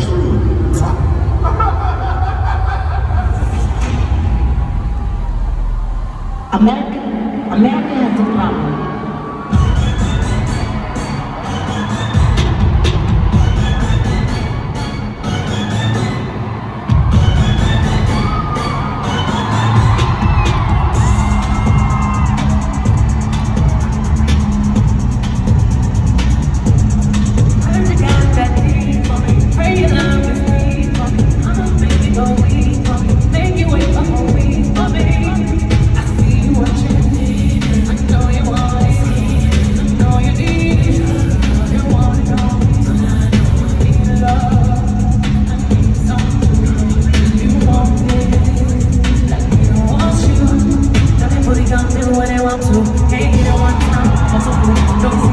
true. America, America has a problem. want to. Hey, you don't want to. Also, don't